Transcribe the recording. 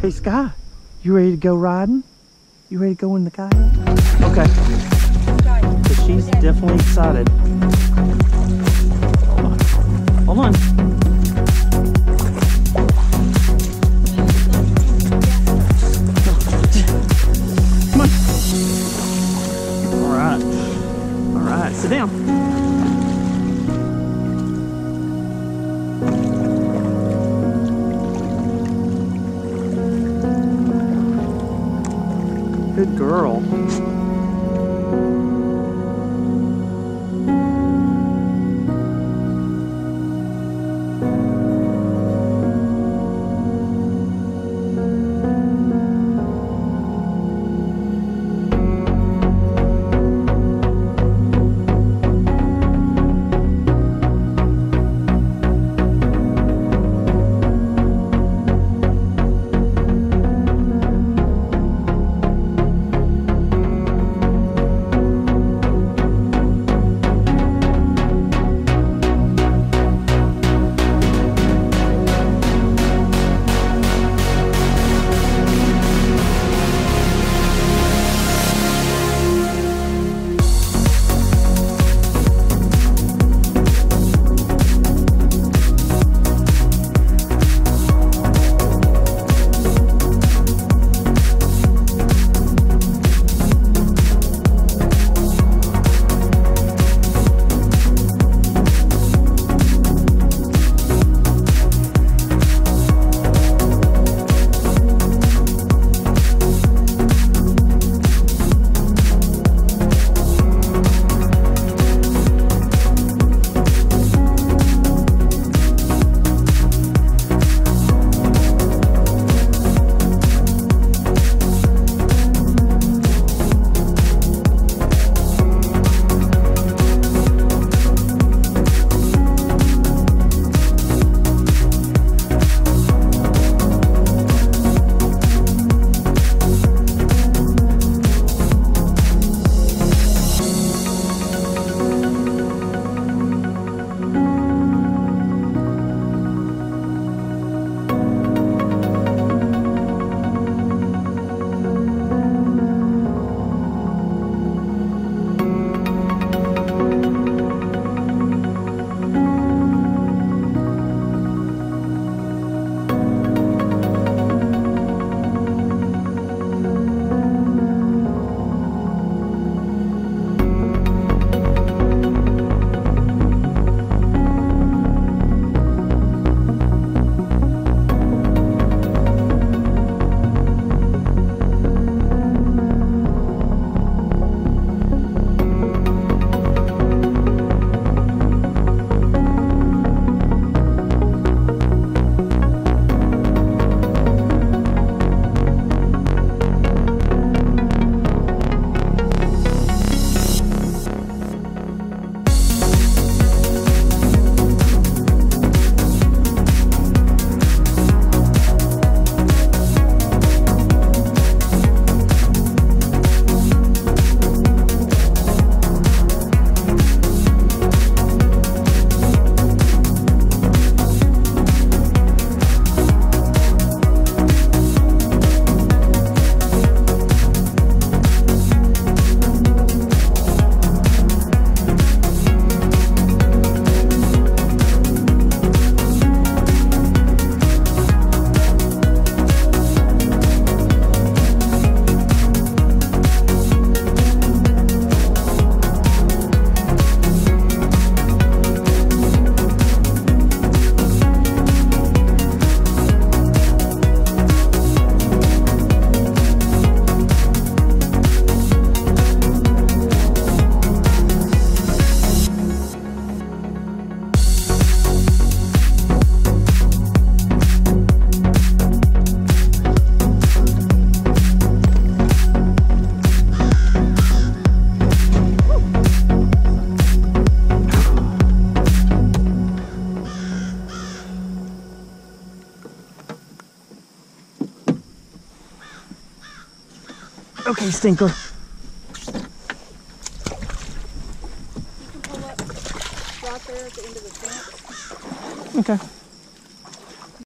Hey, Skye, you ready to go riding? You ready to go in the kayak? Okay. She's definitely excited. Hold on. Hold on. Come on. All right. All right, sit down. Good girl. Okay, stinker. Right okay.